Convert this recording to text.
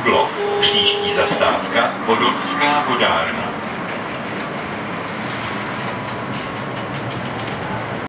Kublov. Příští zastávka Podolská vodárna.